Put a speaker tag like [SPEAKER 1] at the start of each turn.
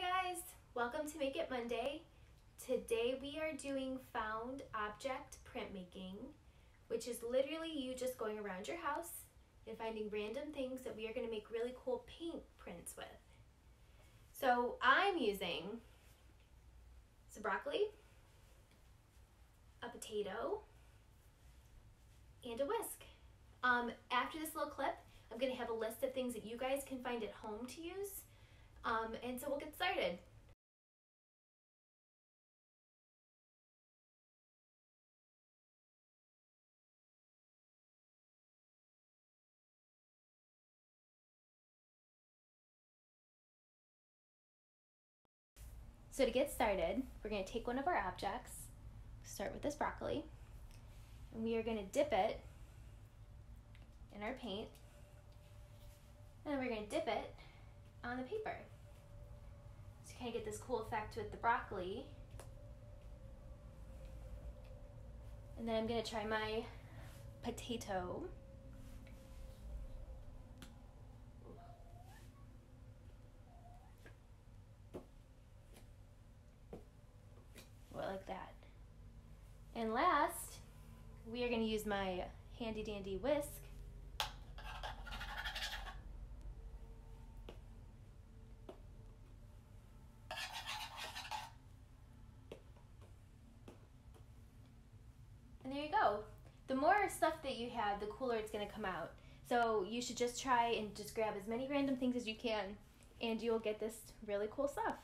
[SPEAKER 1] Hi guys, welcome to Make It Monday. Today we are doing found object printmaking, which is literally you just going around your house and finding random things that we are going to make really cool paint prints with. So I'm using some broccoli, a potato, and a whisk. Um, after this little clip, I'm going to have a list of things that you guys can find at home to use um, and so we'll get started. So to get started, we're going to take one of our objects, start with this broccoli, and we are going to dip it in our paint, and we're going to dip it on the paper kind of get this cool effect with the broccoli. And then I'm going to try my potato. Well, like that. And last, we are going to use my handy dandy whisk you go. The more stuff that you have, the cooler it's going to come out. So you should just try and just grab as many random things as you can and you'll get this really cool stuff.